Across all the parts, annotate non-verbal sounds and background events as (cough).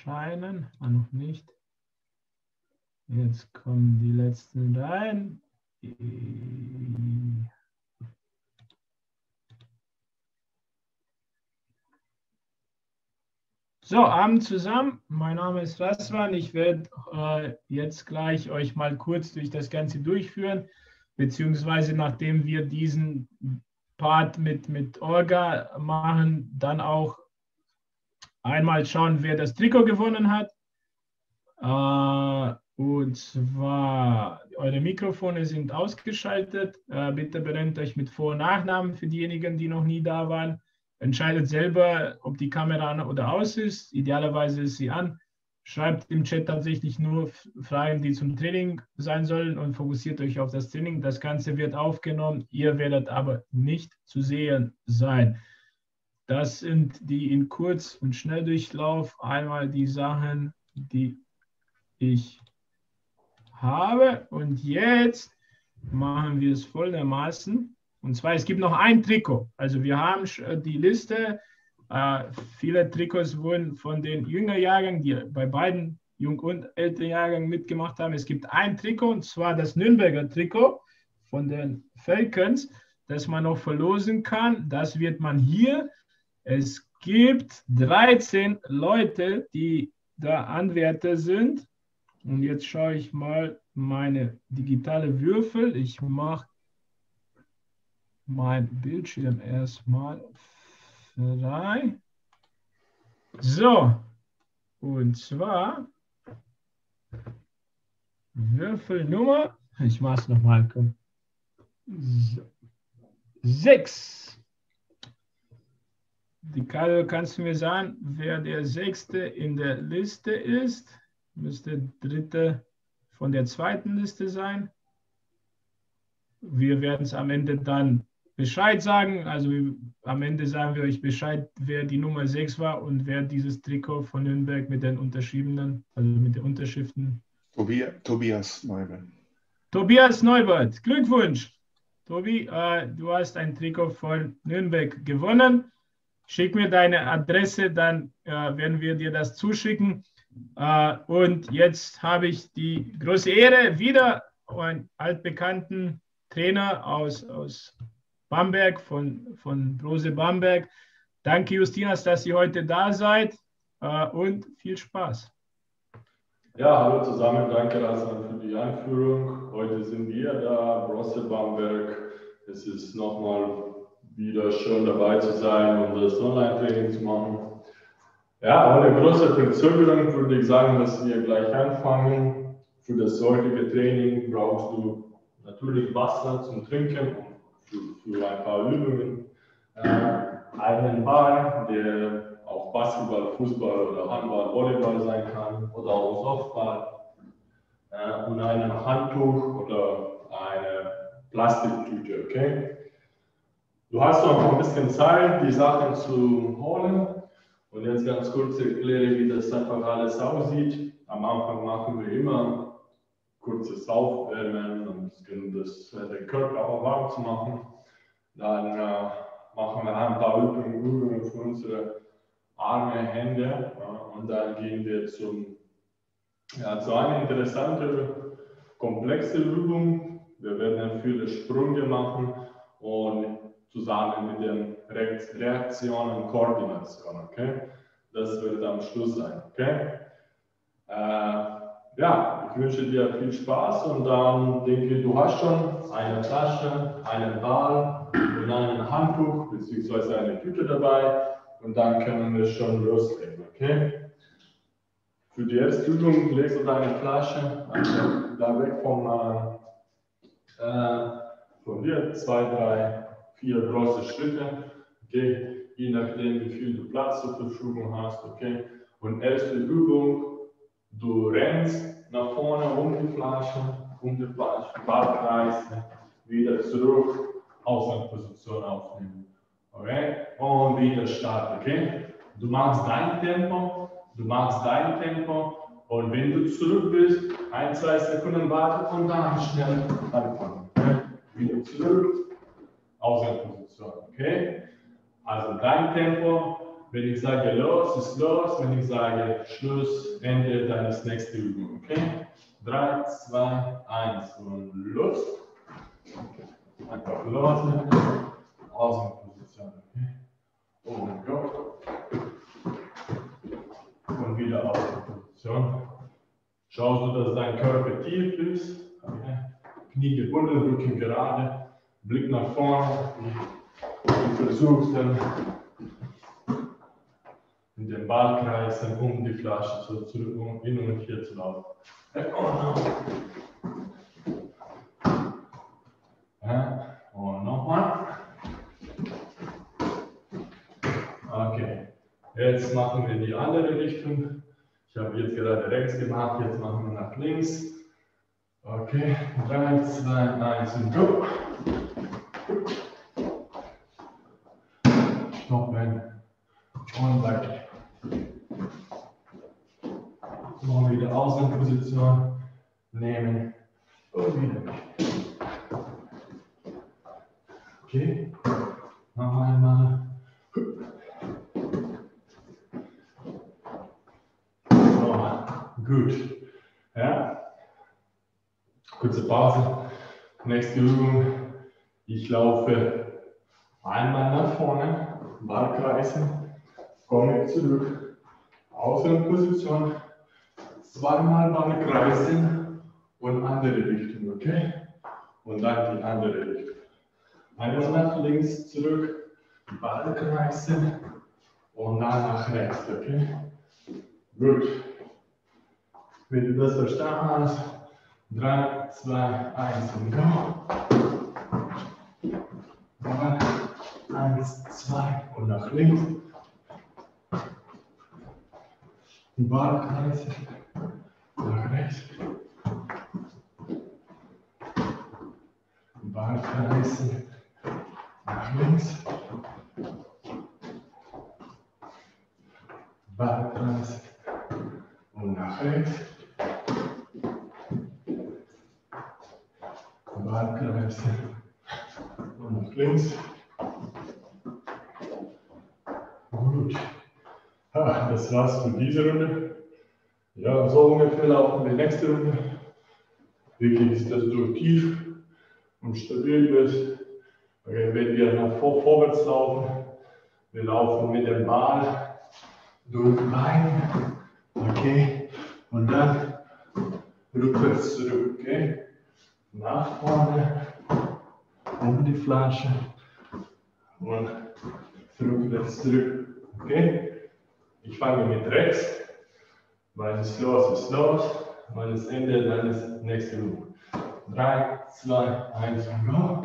erscheinen. Ah, noch nicht. Jetzt kommen die letzten rein. So, Abend zusammen. Mein Name ist Raswan. Ich werde äh, jetzt gleich euch mal kurz durch das Ganze durchführen, beziehungsweise nachdem wir diesen Part mit, mit Orga machen, dann auch einmal schauen, wer das Trikot gewonnen hat. Äh, und zwar, eure Mikrofone sind ausgeschaltet. Äh, bitte benennt euch mit Vor- und Nachnamen für diejenigen, die noch nie da waren. Entscheidet selber, ob die Kamera an oder aus ist. Idealerweise ist sie an. Schreibt im Chat tatsächlich nur Fragen, die zum Training sein sollen und fokussiert euch auf das Training. Das Ganze wird aufgenommen. Ihr werdet aber nicht zu sehen sein. Das sind die in Kurz- und Schnelldurchlauf einmal die Sachen, die ich habe. Und jetzt machen wir es folgendermaßen. Und zwar, es gibt noch ein Trikot. Also wir haben äh, die Liste. Äh, viele Trikots wurden von den jüngeren Jahrgängen, die bei beiden Jung- und älteren Jahrgängen mitgemacht haben. Es gibt ein Trikot, und zwar das Nürnberger Trikot von den Falcons, das man noch verlosen kann. Das wird man hier. Es gibt 13 Leute, die da Anwärter sind. Und jetzt schaue ich mal meine digitale Würfel. Ich mache mein Bildschirm erstmal frei. So, und zwar Würfelnummer, ich mache es nochmal. So. Sechs. Ricardo, kannst du mir sagen, wer der Sechste in der Liste ist? Müsste Dritte von der zweiten Liste sein. Wir werden es am Ende dann Bescheid sagen. Also am Ende sagen wir euch Bescheid, wer die Nummer 6 war und wer dieses Trikot von Nürnberg mit den unterschriebenen, also mit den Unterschriften. Tobias, Tobias Neubert. Tobias Neubert, Glückwunsch. Tobi, äh, du hast ein Trikot von Nürnberg gewonnen. Schick mir deine Adresse, dann äh, werden wir dir das zuschicken. Äh, und jetzt habe ich die große Ehre, wieder einen altbekannten Trainer aus, aus Bamberg, von, von Brose Bamberg. Danke, Justinas, dass ihr heute da seid äh, und viel Spaß. Ja, hallo zusammen, danke Rassan für die Einführung. Heute sind wir da, Brose Bamberg. Es ist nochmal wieder schön dabei zu sein und das Online-Training zu machen. Ja, ohne große Verzögerung würde ich sagen, dass wir gleich anfangen. Für das heutige Training brauchst du natürlich Wasser zum Trinken und für, für ein paar Übungen. Äh, einen Ball, der auch Basketball, Fußball oder Handball, Volleyball sein kann oder auch Softball. Äh, und ein Handtuch oder eine Plastiktüte, okay? Du hast noch ein bisschen Zeit, die Sachen zu holen. Und jetzt ganz kurz erkläre, wie das einfach alles aussieht. Am Anfang machen wir immer kurzes Aufwärmen und das, den Körper auch warm zu machen. Dann äh, machen wir ein paar Übungen, Übungen für unsere Arme, Hände ja, und dann gehen wir zum, ja, zu einer interessanten, komplexe Übung. Wir werden viele Sprünge machen und zusammen mit den Reaktionen und Koordination. Okay? Das wird am Schluss sein. Okay? Äh, ja, ich wünsche dir viel Spaß und dann denke ich, du hast schon eine Tasche, einen Ball und ein Handtuch bzw. eine Tüte dabei und dann können wir schon loslegen. Okay? Für die erste Übung legst du deine Flasche da weg vom, äh, von dir, zwei, drei, vier große Schritte. Okay? Je nachdem, wie viel du Platz zur Verfügung hast. Okay? Und erste Übung, du rennst nach vorne um die Flasche, um die Flasche, Ballkreis, wieder zurück, Ausgangsposition aufnehmen. Okay? Und wieder starten. Okay? Du machst dein Tempo, du machst dein Tempo und wenn du zurück bist, ein, zwei Sekunden warten und dann schnell anfangen. Wieder zurück, Ausgangsposition. Okay? Also dein Tempo, Wenn ich sage los, ist los. Wenn ich sage Schluss, Ende, dann ist nächste Übung. Okay? 3, 2, 1 und los. Einfach los. Außenposition. Okay? Und go. Und wieder Außenposition. Schau so, dass dein Körper tief ist. Okay? Knie gebunden, Rücken gerade. Blick nach vorne. Du versuchst dann in den Ballkreisen um die Flasche so zurück, um hin und her zu laufen. Ja, und nochmal. Okay, jetzt machen wir die andere Richtung. Ich habe jetzt gerade rechts gemacht, jetzt machen wir nach links. Okay, 3, 2, 1 und go. Stoppen und weiter. Machen wir wieder Außenposition, nehmen und wieder. Okay, noch einmal. So, gut. Ja. Kurze Pause. Übung. Ich laufe einmal nach vorne, Ballkreisen, komme zurück, Außenposition, zweimal Ballkreisen und andere Richtung, okay? Und dann die andere Richtung. Einmal nach links zurück, Ballkreisen und dann nach rechts, okay? Gut. Wenn du das verstanden hast, 3, 2, 1 und go. Nochmal. Eins, zwei und nach links. Ballkreis. Nach rechts. Ballkreis. Nach links. Ballkreis. Und nach rechts. Ballkreis. Und nach links. Gut. Ah, das war's für diese Runde. Ja, so ungefähr laufen wir nächste Runde. Wichtig ist, dass du tief und stabil bist. Okay, wenn wir nach vor, vorwärts laufen, wir laufen mit dem Ball durch Bein. Okay, und dann rückwärts zurück. Okay, nach vorne, um die Flasche und rückwärts zurück. Okay? Ich fange mit rechts. Weil es los ist los. Weil es endet, dann ist nächste Übung. 3, 2, 1 und go.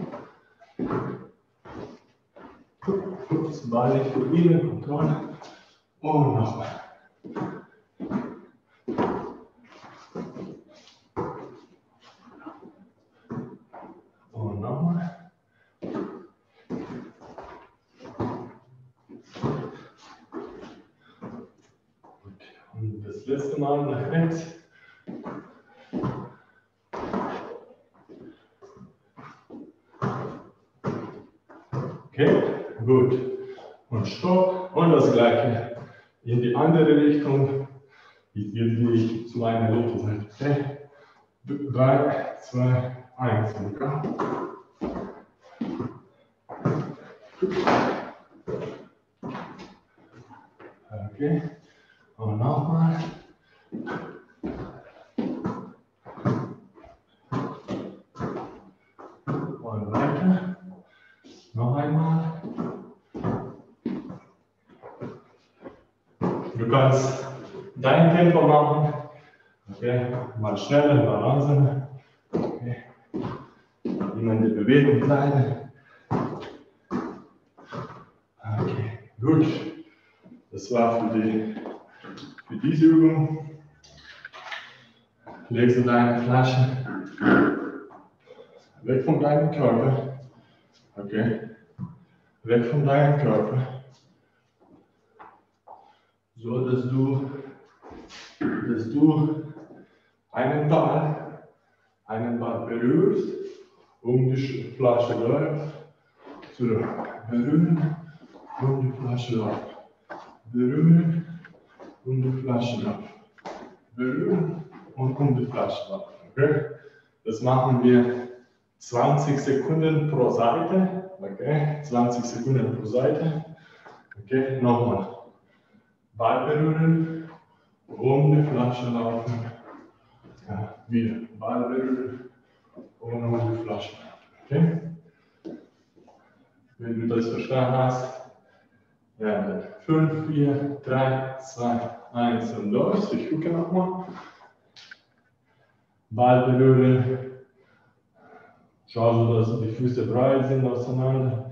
Kurz Ball nicht verlieren, Kontrolle. Und nochmal. Und nochmal. Gut. Und das letzte Mal nach rechts. Okay, gut. Und stopp. Und das gleiche in die andere Richtung. Jetzt gehe ich zu linken Seite. Okay. 3, 2, 1 und go. Okay. Und nochmal. Und weiter. Noch einmal. Du kannst dein Tempo machen. Okay. Mal schneller, mal langsamer. Okay. Immer in der Bewegung bleiben. Okay, gut. Das war für, die, für diese Übung. Legst du deine Flasche weg von deinem Körper. Okay. Weg von deinem Körper. So dass du, dass du einen Ball, einen Ball berührst, um die Flasche läuft, zurück. Berühren, um die Flasche läuft. berühren und die Flasche laufen. Berühren und um die Flasche laufen. Okay? Das machen wir 20 Sekunden pro Seite. Okay? 20 Sekunden pro Seite. Okay, nochmal. Ball berühren, um die Flasche laufen. Ja, wieder. Ball berühren um die Flasche laufen. Okay? Wenn du das verstanden hast, ja, dann 5, 4, 3, 2, 1 und los. Ich gucke nochmal. Ball berühren. Schau so, dass die Füße breit sind auseinander.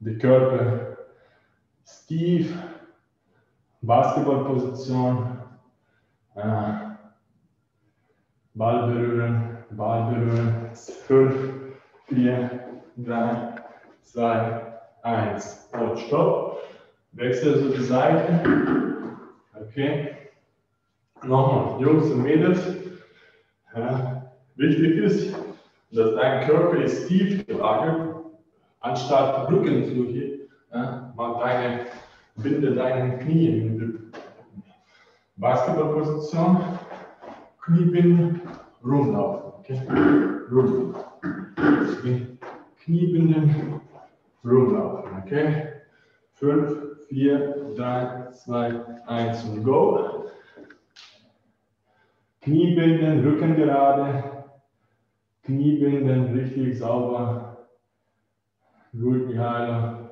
Die Körper tief. Basketballposition. Ja. Ball berühren, Ball berühren. 5, 4, 3, 2, 1. Und stopp. Wechsel so die Seite. Okay. Nochmal, Jungs und Mädels. Ja. Wichtig ist, dass dein Körper ist tief gelagert, anstatt Rückenflügel. Ja. Mach deine, binde deine Knie in die Basketballposition. Knie binden, rumlaufen. Okay? Rumlaufen. Knie binden, rumlaufen. Okay? 5, 4, 3, 2, 1 und go. Knie binden, Rücken gerade. Knie binden, richtig sauber. Gut, Mihailo.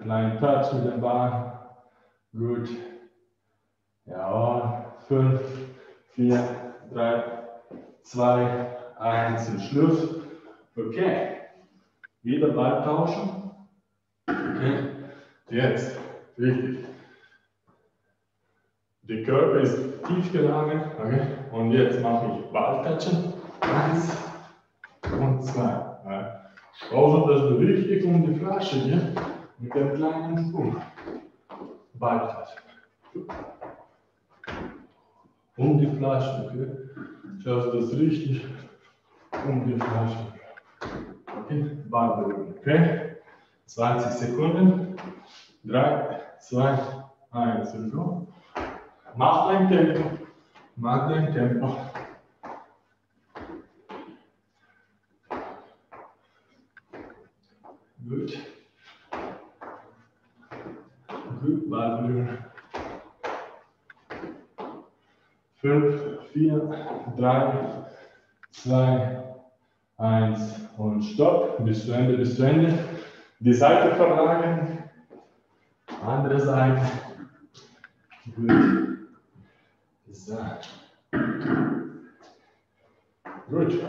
Kleinen Touch mit dem Bein. Gut. Ja, 5, 4, 3, 2, 1 und Schluss. Okay. Wieder Ball tauschen. Okay. Jetzt. Richtig. Der Körper ist tief gelagert. Okay. Und jetzt mache ich Balltatschen. Eins und zwei. Ja. Schau, dass du richtig um die Flasche hier mit dem kleinen Sprung. Balltatschen. Um die Flasche. Okay. Schau, dass richtig um die Flasche. Okay. Ball. Okay. 20 Sekunden. 3, 2, 1 und go. Mach dein Tempo. Mach dein Tempo. Gut. Gut, berühren. 5, 4, 3, 2, 1 und Stopp. Bis zu Ende, bis zu Ende. Die Seite verlagern. Andere Seite. Gut. So. Gut.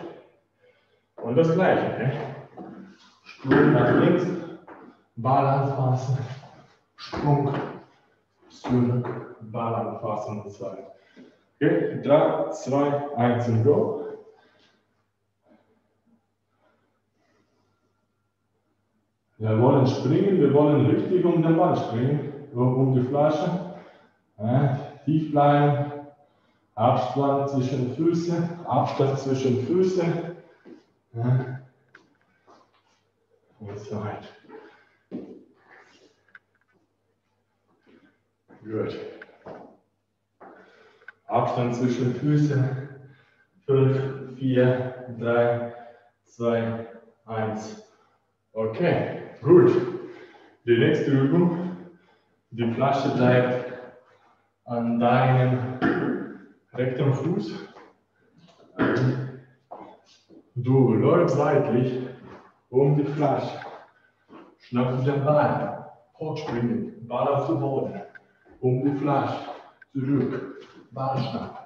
Und das gleiche, okay? Sprung nach links, Ball anfassen, Sprung, zurück, Ball anfassen und weiter. Okay, 3, 2, 1 und go. Wir wollen springen, wir wollen richtig um den Ball springen, um die Flasche. Ja, tief bleiben, Abstand zwischen den Füßen, Abstand zwischen den Füßen. Ja. Und so weiter. Gut. Abstand zwischen Füßen. 5, 4, 3, 2, 1. Okay, gut. Die nächste Übung. Die Flasche bleibt an deinem rechten Fuß. Du läufst seitlich um die Flasche. Schnapp den Ball. Hochspringen. Ball auf den Boden. Um die Flasche. Zurück. Ball schnappen.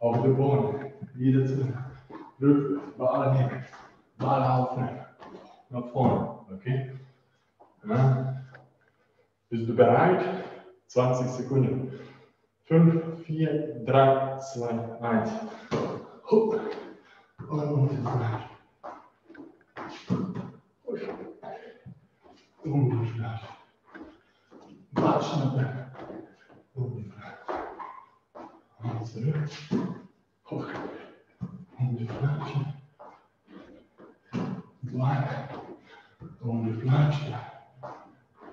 Auf den Boden. Wieder zurück. Ball nehmen. Ball aufnehmen. Nach vorne. Okay? Ja. Bist du bereit? 20 Sekunden. 5, 4, 3, 2, 1. Hopp. Und um die Flasche. Watschnappe. Um die Flasche. Und zurück. Hoch. Um die Flasche. Zwei.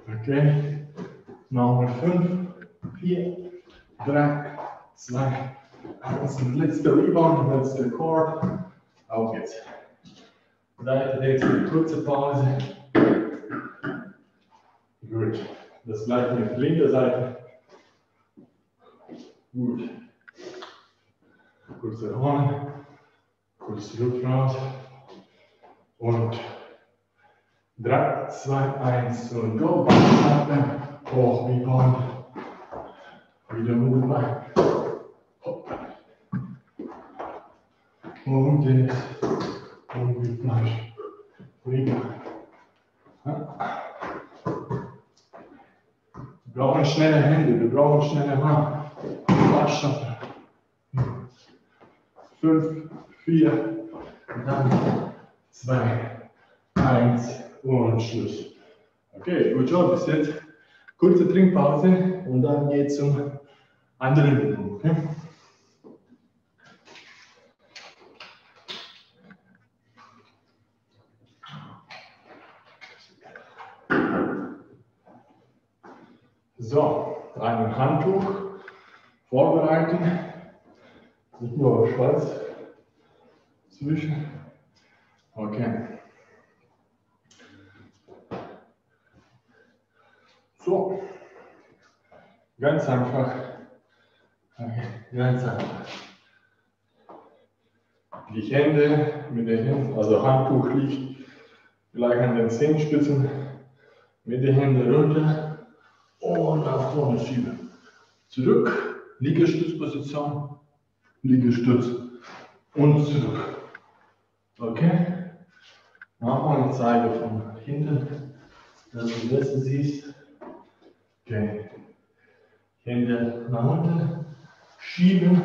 Okay. Nochmal fünf, vier, drei, zwei, eins. Und letzter Rebound, letzter Chord. Auf geht's. Seite wechseln, kurze Pause. Gut. Das gleiche mit linker Seite. Gut. Kurze Horn, kurz Luft raus. Und 3, 2, 1 und go. Hoch wie Bond. Wieder Mut rein. Und jetzt. Und wie Fleisch. Wieder. Wir brauchen schnelle Hände, wir brauchen schnelle Hand. Fünf, vier, dann zwei, eins und Schluss. Okay, gut Job bis jetzt. Kurze Trinkpause und dann geht es zum anderen Übung. Okay? So, ein Handtuch vorbereiten. Nicht nur schwarz zwischen. Okay. So. Ganz einfach. Okay. Ganz einfach. Die Hände mit den Händen, also Handtuch liegt gleich an den Zehenspitzen, mit den Händen runter und nach vorne schieben. Zurück, Liegestützposition, Liegestütz und zurück. Okay? Nochmal eine Zeige von hinten, dass du besser siehst. Okay. Hände nach unten, schieben,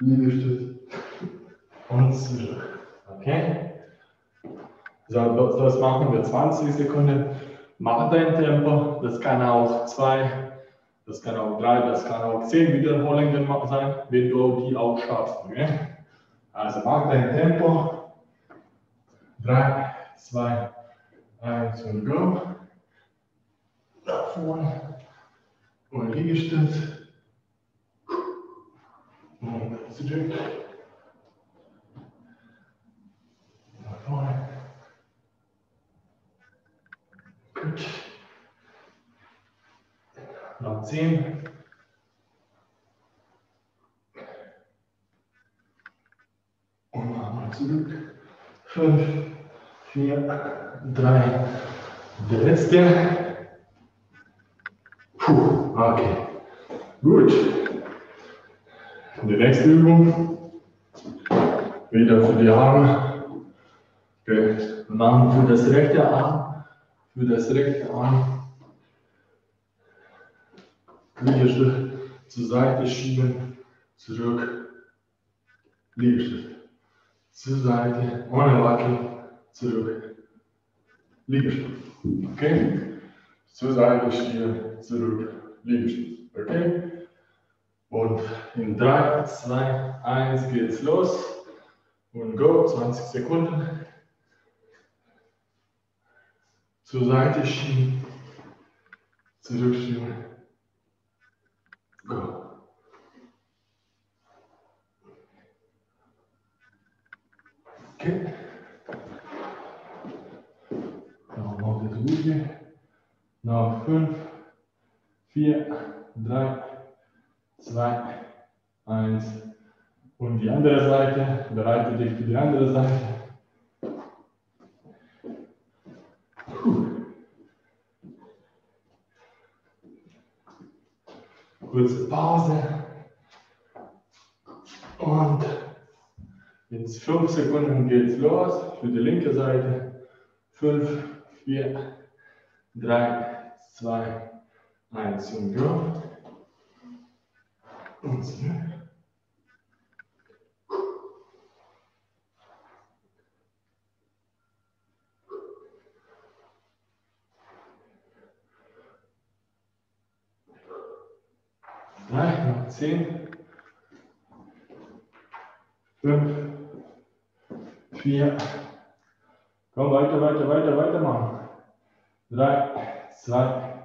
Liegestütz und zurück. Okay? So, das machen wir 20 Sekunden. Mach dein Tempo. Das kann auch zwei, das kann auch drei, das kann auch zehn Wiederholungen sein, wenn du die auch schaffst. Okay? Also mach dein Tempo. Drei, zwei, eins und go. Nach vorne. Und Liegestütz. Und zurück. Nach vorne. Gut. Noch zehn. Und nochmal zurück. Fünf, vier, drei. Der letzte. Puh, okay. Gut. Die nächste Übung. Wieder für die Arme. Okay. Machen für das rechte Arm. Für das rechte Arm. Liegestütz zur Seite schieben. Zurück. Liegestütz. Zur Seite. Ohne Wackeln. Zurück. Liegestütz. Okay? Zur Seite schieben. Zurück. Liegestütz. Okay? Und in 3, 2, 1 geht's los. Und go, 20 Sekunden. Zur Seite schieben. Zurückschieben. Go. Okay. Noch das Ruhe. Noch 5, 4, 3, 2, 1. Und die andere Seite. Bereite dich für die andere Seite. Kurze Pause. Und in 5 Sekunden geht's los für die linke Seite. 5, 4, 3, 2, 1 und go. Und zurück. Drei, noch zehn. Fünf. Vier. Komm, weiter, weiter, weiter, weiter machen. Drei, zwei,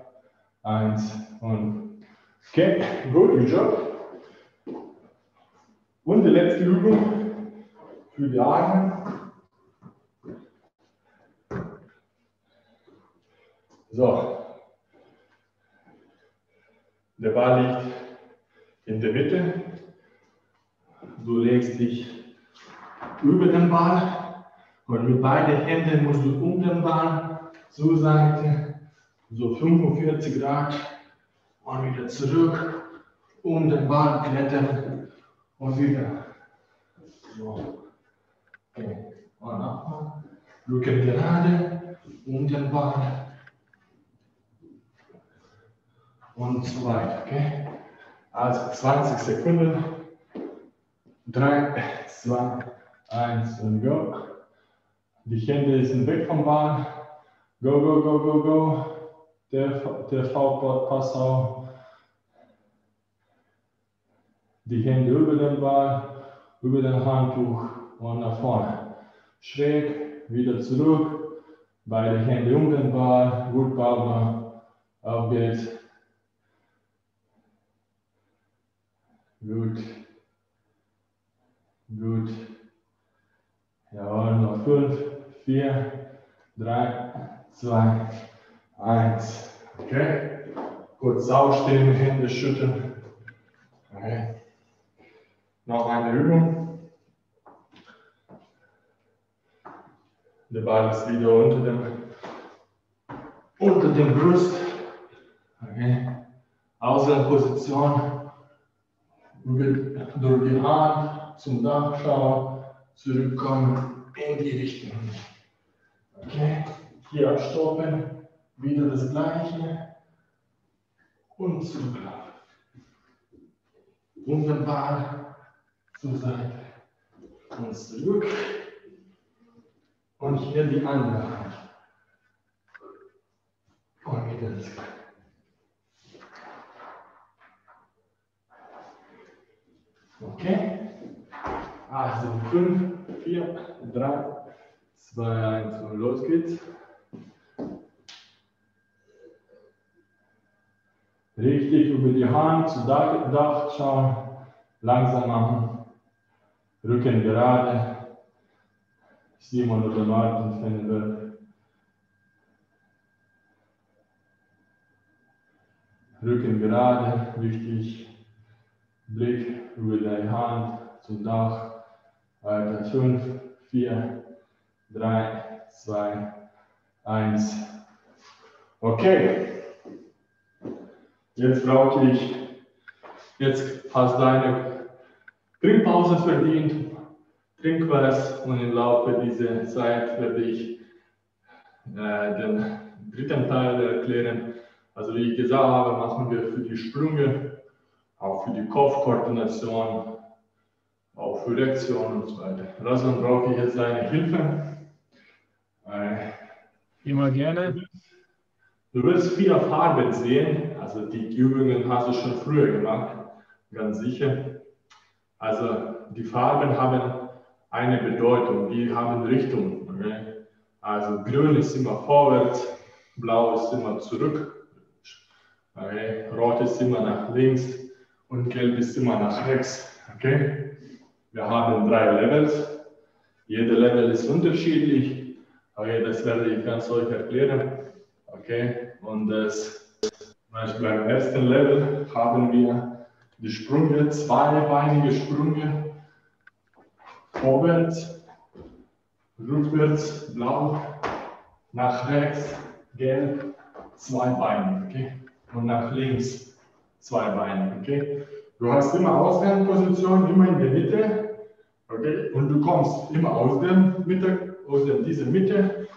eins und okay, gut, good job. Und die letzte Übung für die Arme. So. Der Ball liegt in der Mitte. Du legst dich über den Ball und mit beiden Händen musst du um den Ball zur Seite, so 45 Grad und wieder zurück, um den Ball klettern und wieder. So. Okay. Und nochmal. Rücken gerade, um den Ball. Und so weiter. Okay? Also 20 Sekunden. 3, 2, 1 und go. Die Hände sind weg vom Ball. Go, go, go, go, go. Der, der V-Port, pass auf. Die Hände über den Ball, über den Handtuch und nach vorne. Schräg, wieder zurück. Beide Hände um den Ball. Gut, Pablo. Auf geht's. Gut. Gut. Jawohl, noch fünf, vier, drei, zwei, eins. Okay. Kurz aufstehen, Hände schütteln. Okay. Noch eine Übung. Der Ball ist wieder unter dem, unter dem Brust. Okay. Ausgangsposition. Durch die Hand zum Dach schauen, zurückkommen in die Richtung. Okay. Hier abstoppen, wieder das gleiche und zurücklaufen. Den Ball zur Seite und zurück. Und hier die andere Hand. Und wieder das gleiche. Okay? Also 5, 4, 3, 2, 1 und los geht's. Richtig über die Hand zu Dach, schauen, langsam machen, Rücken gerade. Simon oder Martin finden wir. Rücken gerade, wichtig. Blick über deine Hand zum Dach. Weiter 5, 4, 3, 2, 1. Okay. Jetzt brauche ich, jetzt hast du eine Trinkpause verdient. Trink was und im Laufe dieser Zeit werde ich äh, den dritten Teil erklären. Also wie ich gesagt habe, machen wir für die Sprünge, auch für die Kopfkoordination, auch für Reaktion und so weiter. Also dann brauche ich jetzt deine Hilfe. Äh, Immer gerne. Du wirst vier Farben sehen, also die Übungen hast du schon früher gemacht, ganz sicher. Also die Farben haben eine Bedeutung, die haben Richtung. Okay? Also grün ist immer vorwärts, blau ist immer zurück, okay? rot ist immer nach links und gelb ist immer nach rechts. Okay? Wir haben drei Levels. Jeder Level ist unterschiedlich. Okay, das werde ich ganz euch erklären. Okay, und das, Beispiel beim ersten Level haben wir die Sprünge, zweibeinige Sprünge, vorwärts, rückwärts, blau, nach rechts, gelb, zweibeinig, okay, und nach links, zweibeinig, okay. Du hast immer Ausgangsposition, immer in der Mitte, okay, und du kommst immer aus der Mitte, aus dieser Mitte,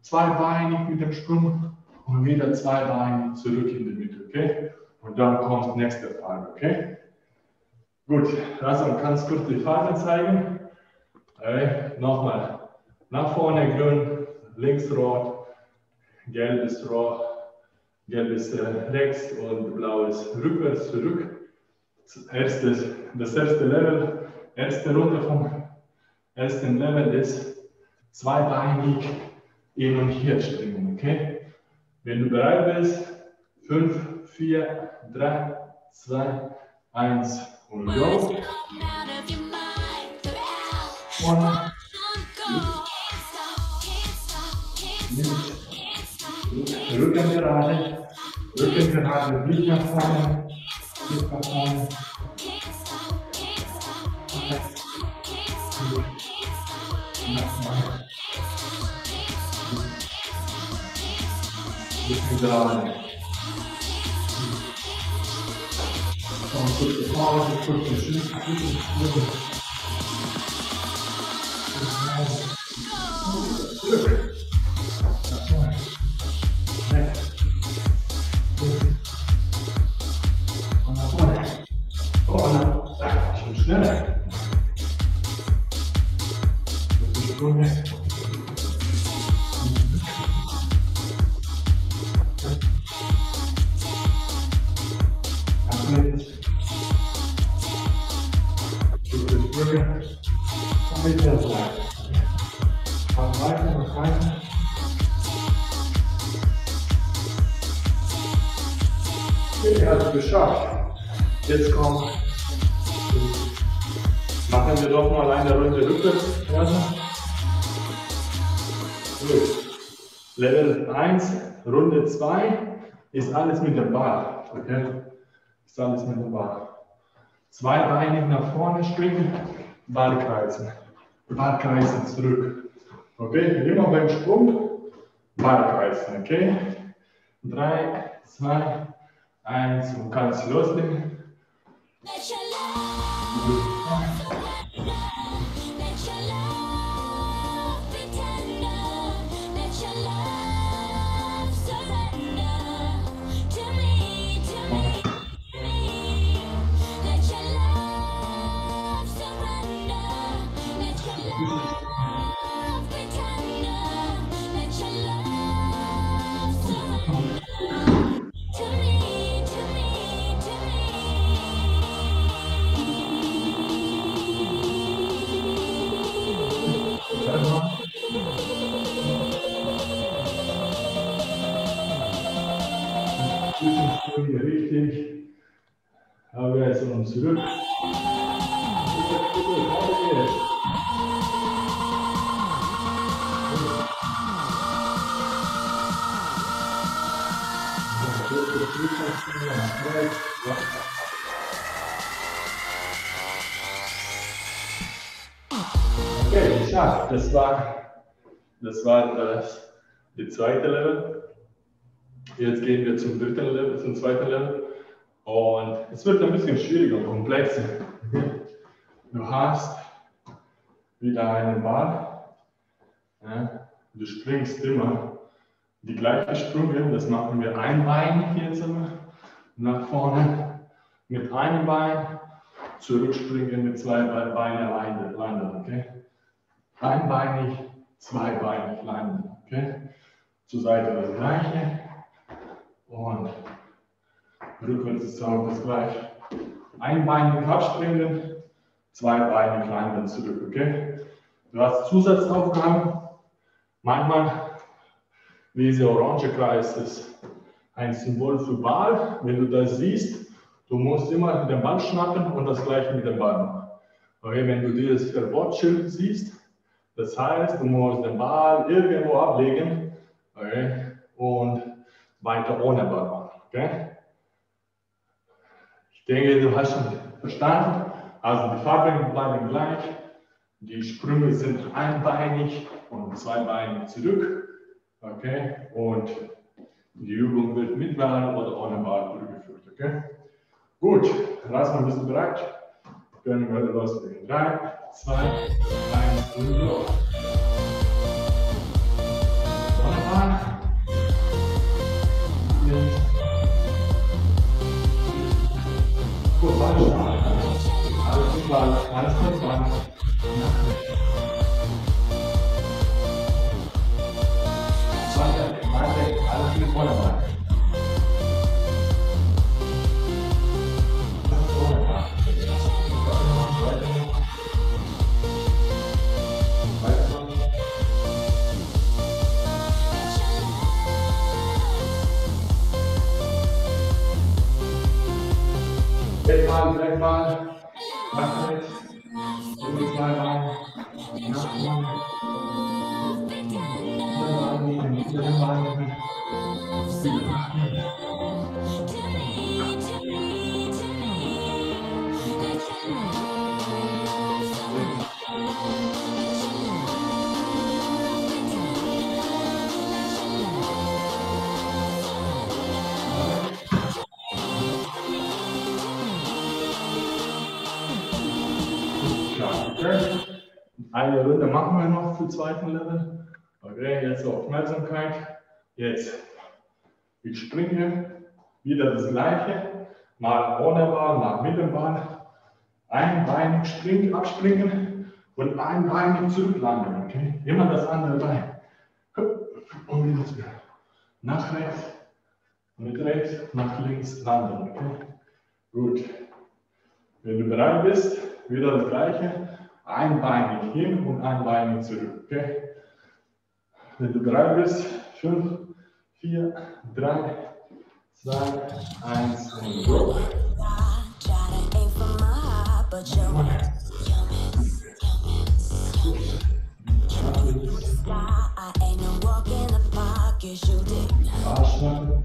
zweibeinig mit dem Sprung und wieder zweibeinig zurück in die Mitte, okay? Und dann kommt nächste Frage, okay? Gut, also kannst kurz die Farben zeigen. Okay. Nochmal, nach vorne grün, links rot, gelb ist rot, gelb ist äh, rechts und blau ist rückwärts zurück. Erstes, das erste Level, erste Runde vom ersten Level ist zweibeinig hin und her springen, okay? Wenn du bereit bist, 5, 4, 3, 2, 1 und go. One. Rücken gerade, Rücken gerade, Blick nach vorne, Blick nach vorne. Rücken gerade. Komm, kurze Pause, kurze Schritt, rückwärts. Gut. Level 1, Runde 2 ist alles mit dem Ball. Okay? Ist alles mit dem Ball. Zwei Beine nach vorne springen, Ball kreisen. Ball kreisen zurück. Okay? Immer beim Sprung, Ball kreisen. Okay? 3, 2, 1 und kannst loslegen. Let Füße richtig. Aber jetzt und zurück. Okay, geschafft. Das war, das war das, die zweite Level. Jetzt gehen wir zum dritten Level, zum zweiten Level. Und es wird ein bisschen schwieriger und komplexer. (laughs) Du hast wieder einen Ball. Ja, du springst immer die gleichen Sprünge. Das machen wir einbeinig jetzt immer. Nach vorne mit einem Bein, zurückspringen mit zwei Be- Beinen alleine, Okay? Einbeinig, zweibeinig landen. Okay? Zur Seite das gleiche. Und rückwärts ist auch das gleiche. Einbeinig abspringen, zweibeinig landen zurück. Okay? Du hast Zusatzaufgaben. Manchmal, dieser orange Kreis ist ein Symbol für Ball. Wenn du das siehst, du musst immer den Ball schnappen und das gleiche mit dem Ball machen. Okay, wenn du dieses Verbotsschild siehst, das heißt, du musst den Ball irgendwo ablegen okay, und weiter ohne Ball machen. Okay? Ich denke, du hast schon verstanden. Also die Farben bleiben gleich. Die Sprünge sind einbeinig und zweibeinig zurück. Okay? Und die Übung wird mit Ball oder ohne Ball durchgeführt. Okay? Gut, Rasmus, bist du bereit? Können wir loslegen. 3, 2, 1 und los. my past okay. Eine Runde machen wir noch für zweiten Level. Okay, jetzt Aufmerksamkeit. Jetzt. Ich springe. Wieder das gleiche. Mal ohne Ball, mal mit dem Ball. Ein Bein springen, abspringen und ein Bein zurücklanden. Okay? Immer das andere Bein. Und wieder zurück. Nach rechts, mit rechts, nach links landen. Okay? Gut. Wenn du bereit bist, wieder das gleiche. Ein Bein hin und ein Bein zurück. Okay? Wenn du bereit bist, 5, 4, 3, 2, 1 und go. Arschnacken.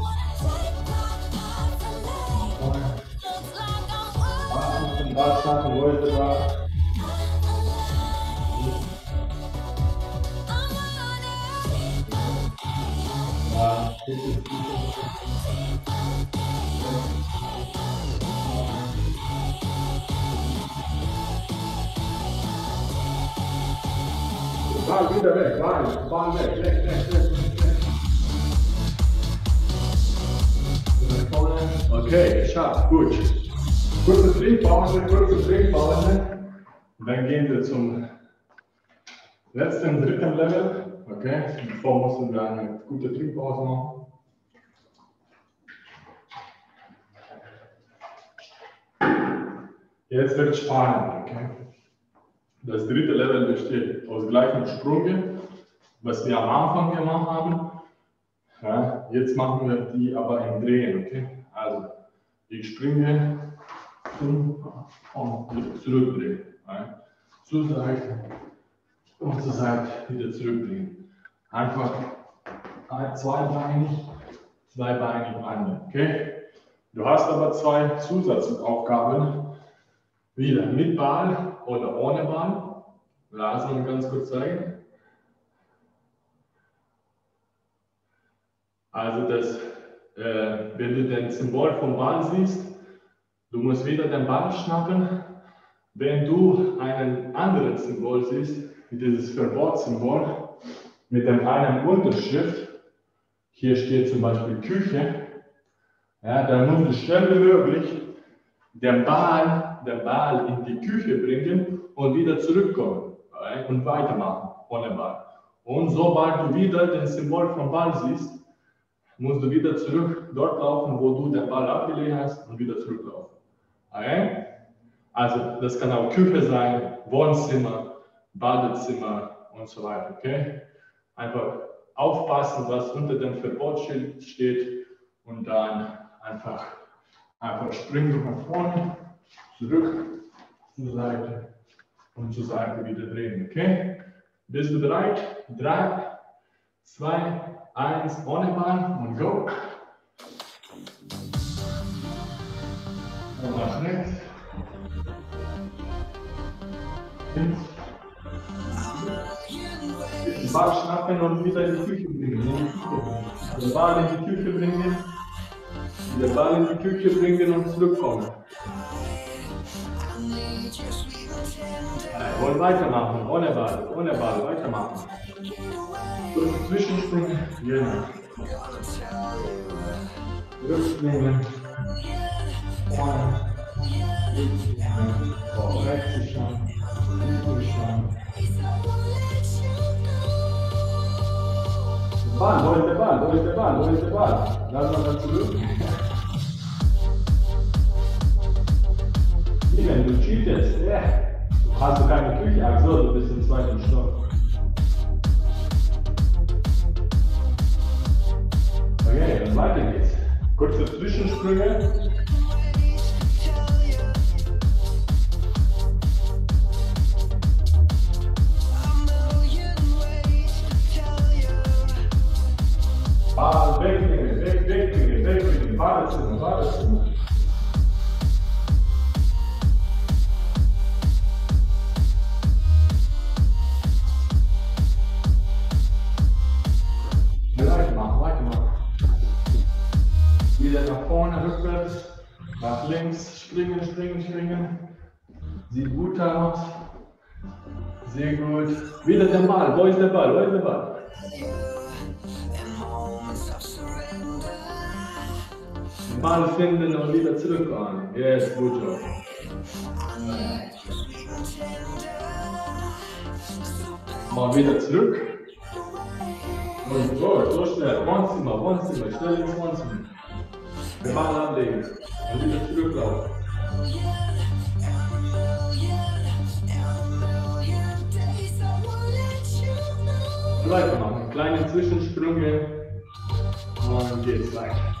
Warten, Ball starten, Leute da. Ja, bitte, bitte. Ball wieder weg, Ball, Ball weg, weg, weg, weg, weg. Okay, geschafft, gut. Kurze Trinkpause, kurze Trinkpause. Dann gehen wir zum letzten, dritten Level. Okay, davor müssen wir eine gute Trinkpause machen. Jetzt wird spannend, okay? Das dritte Level besteht aus gleichen Sprüngen, was wir am Anfang gemacht haben. Ja, jetzt machen wir die aber im Drehen, okay? Also, ich springe und, und zurückdrehen. Ja? Zur Seite und zur Seite wieder zurückdrehen. Einfach ein- zweibeinig, zweibeinig wandern, okay? Du hast aber zwei Zusatzaufgaben. Wieder mit Ball oder ohne Ball. Lass uns ganz kurz zeigen. Also das, äh, wenn du den Symbol vom Ball siehst, du musst wieder den Ball schnappen. Wenn du einen anderen Symbol siehst, wie dieses Verbotssymbol mit dem einen Unterschrift, hier steht zum Beispiel Küche, ja, dann musst du schnell wie möglich den Ball, den Ball in die Küche bringen und wieder zurückkommen äh, und weitermachen ohne Ball. Und sobald du wieder den Symbol vom Ball siehst, musst du wieder zurück dort laufen, wo du den Ball abgelegt hast und wieder zurücklaufen. Okay? Also das kann auch Küche sein, Wohnzimmer, Badezimmer und so weiter. Okay? Einfach aufpassen, was unter dem Verbotsschild steht und dann einfach, einfach springen nach vorne, zurück zur Seite und zur Seite wieder drehen. Okay? Bist du bereit? Drei, zwei, eins, ohne Ball und go. Nach rechts. Den Ball schnappen und wieder in die Küche bringen. In die Küche bringen. Den Ball in die Küche bringen. Den Ball in die Küche bringen und zurückkommen. Äh, Und weitermachen, ohne Ball, ohne Ball, weitermachen. Und Zwischensprung, genau. Zurücknehmen. Vorne. Oh, rechts schauen. Links schauen. Ball, wo ist der? Wo ist der Ball? Wo ist der Ball? Lass mal dann zurück. Steven, du cheatest. Hast du keine Küche? Ach so, du bist im zweiten Stock. Okay, weiter geht's. Kurze Zwischensprünge. Ball wegbringen, weg, wegbringen, wegbringen. Badezimmer, Badezimmer. Weitermachen, weitermachen. Wieder nach vorne, rückwärts, nach links, springen, springen, springen. Sieht gut aus. Sehr gut. Wieder der Ball. Wo ist der Ball? Wo ist der Ball? Ball finden und wieder zurückfahren. Yes, good job. Mal wieder zurück. Und so, so schnell. Wohnzimmer, Wohnzimmer, schnell ins Wohnzimmer. Den Ball ablegen. Und wieder zurücklaufen. Weitermachen. Kleine Zwischensprünge. Und geht's weiter.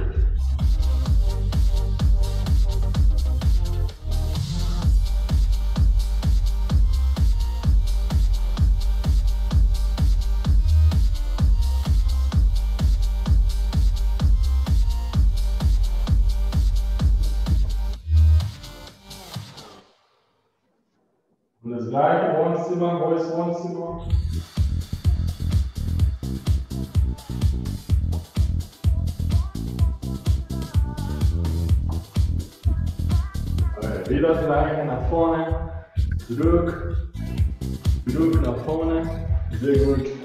Wohnzimmer, wo ist Wohnzimmer? Das gleiche nach vorne, zurück, zurück nach vorne, sehr gut.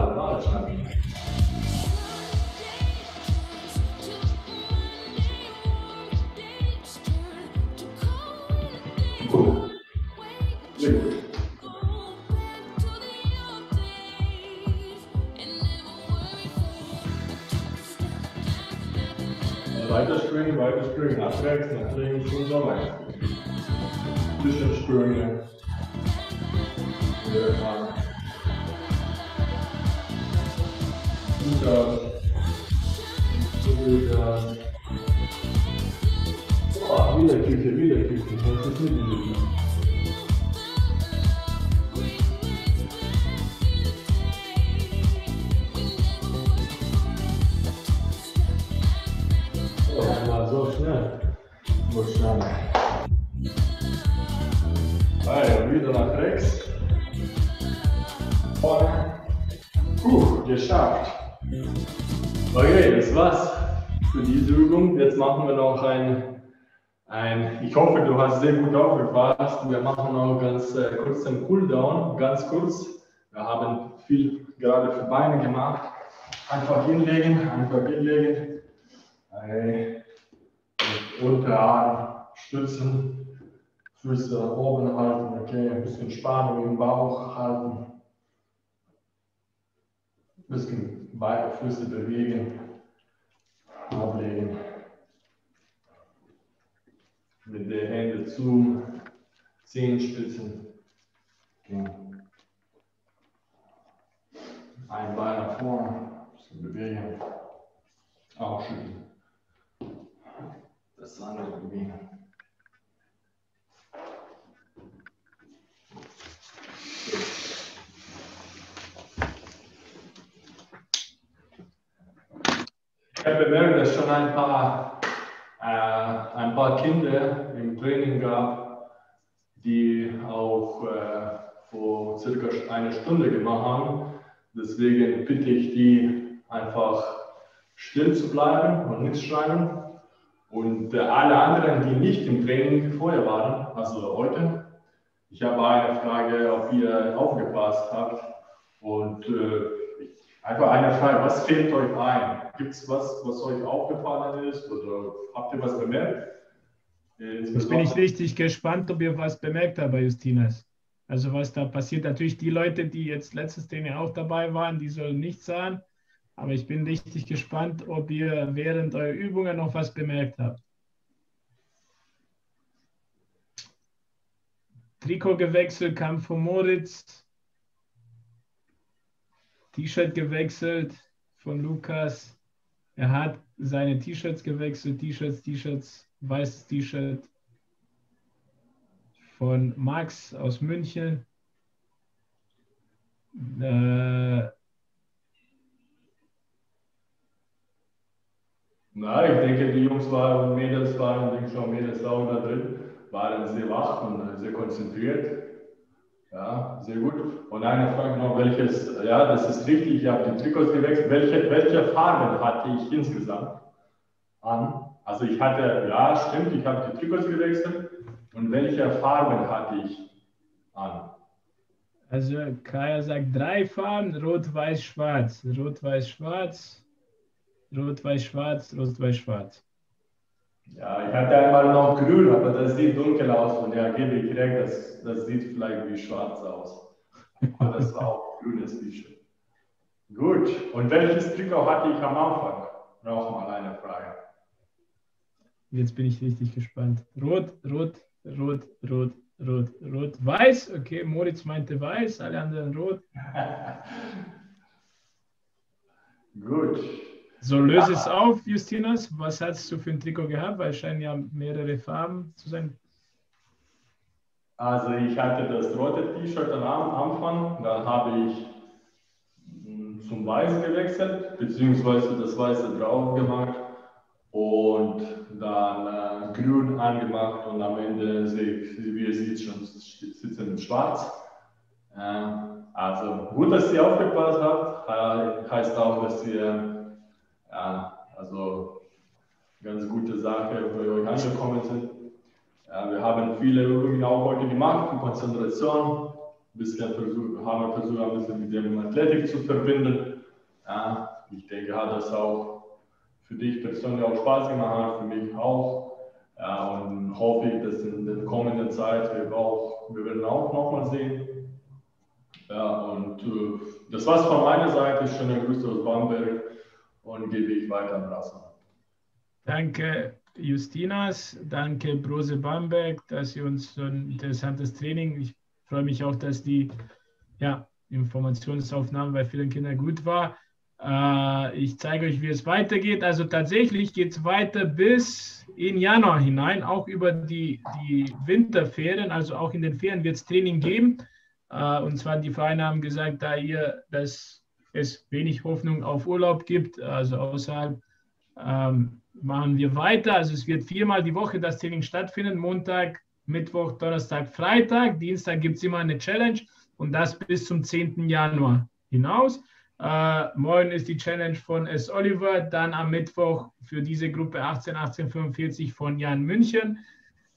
Der Ball? Wo Das war's für diese Übung. Jetzt machen wir noch ein, ein ich hoffe, du hast sehr gut aufgepasst. Wir machen noch ganz äh, kurz den Cooldown, ganz kurz. Wir haben viel gerade für Beine gemacht. Einfach hinlegen, einfach hinlegen. Unterarm stützen, Füße oben halten, okay, ein bisschen Spannung im Bauch halten. Ein bisschen Beine, Füße bewegen, ablegen. Mit den Händen zu, Zehenspitzen. Okay. Ein Bein nach vorne, ein bisschen bewegen. Auch schütteln. Das andere bewegen. Ich habe bemerkt, dass schon ein paar, äh, ein paar Kinder im Training gab, die auch äh, vor circa eine Stunde gemacht haben. Deswegen bitte ich die einfach still zu bleiben und nichts schreiben. Und äh, alle anderen, die nicht im Training vorher waren, also heute, ich habe eine Frage, ob ihr aufgepasst habt. Und äh, einfach eine Frage, was fehlt euch ein? Gibt es was, was euch aufgefallen ist oder habt ihr was bemerkt? Jetzt bin ich richtig gespannt, ob ihr was bemerkt habt bei Justinas. Also was da passiert. Natürlich die Leute, die jetzt letztes Training auch dabei waren, die sollen nichts sagen. Aber ich bin richtig gespannt, ob ihr während eurer Übungen noch was bemerkt habt. Trikot gewechselt, kam von Moritz. T-Shirt gewechselt von Lukas. Er hat seine T-Shirts gewechselt, T-Shirts, T-Shirts, weißes T-Shirt von Max aus München. Äh, Na, ich denke, die Jungs waren und Mädels waren, denke schon Mädels auch da drin, waren sehr wach und sehr konzentriert. Ja, sehr gut. Und eine Frage noch, welches, ja, das ist richtig, ich habe die Trikots gewechselt. Welche, welche Farben hatte ich insgesamt an? Also ich hatte, ja, stimmt, ich habe die Trikots gewechselt. Und welche Farben hatte ich an? Also Kaya sagt drei Farben, rot, weiß, schwarz. Rot, weiß, schwarz. Rot, weiß, schwarz, rot, weiß, schwarz. Ja, ich hatte einmal noch grün, aber das sieht dunkel aus und ja, gebe ich recht, das, das sieht vielleicht wie schwarz aus. Aber das war auch grünes T-Shirt. Gut, und welches Trikot hatte ich am Anfang? Nochmal eine Frage. Jetzt bin ich richtig gespannt. Rot, rot, rot, rot, rot, rot, weiß. Okay, Moritz meinte weiß, alle anderen rot. (laughs) Gut. So, löse es auf, Justinas. Was hast du für ein Trikot gehabt? Weil es scheinen ja mehrere Farben zu sein. Also ich hatte das rote T-Shirt am Anfang, dann habe ich mm, zum Weiß gewechselt, beziehungsweise das Weiße drauf gemacht und dann äh, grün angemacht und am Ende, sehe- wie ihr seht, schon sitzen in schwarz. Äh, also gut, dass ihr aufgepasst habt, äh, heißt auch, dass ihr ja, also ganz gute Sache bei euch angekommen sind. Ja, wir haben viele Übungen auch heute gemacht, Konzentration, ein bisschen versucht, haben wir versucht, ein bisschen mit dem Athletik zu verbinden. Ja, ich denke, hat das auch für dich persönlich auch Spaß gemacht, für mich auch. Ja, und hoffe ich, dass in der kommenden Zeit wir auch, wir werden auch nochmal sehen. Ja, und äh, das war's von meiner Seite. Schöne Grüße aus Bamberg und gebe ich weiter an Rasmus. Danke, Justinas. Danke, Brose Bamberg, dass Sie uns so ein interessantes Training. Ich freue mich auch, dass die ja, Informationsaufnahme bei vielen Kindern gut war. Äh, ich zeige euch, wie es weitergeht. Also tatsächlich geht es weiter bis in Januar hinein, auch über die, die Winterferien. Also auch in den Ferien wird es Training geben. Äh, und zwar die Vereine haben gesagt, da ihr das es wenig Hoffnung auf Urlaub gibt, also außerhalb, ähm, machen wir weiter. Also es wird viermal die Woche das Training stattfinden, Montag, Mittwoch, Donnerstag, Freitag. Dienstag gibt es immer eine Challenge und das bis zum 10. Januar hinaus. Äh, morgen ist die Challenge von S. Oliver, dann am Mittwoch für diese Gruppe 18 1845 von Jan München.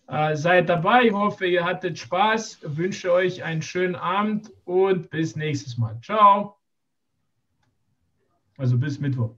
Äh, seid dabei, ich hoffe, ihr hattet Spaß, wünsche euch einen schönen Abend und bis nächstes Mal. Ciao. Also bis Mittwoch.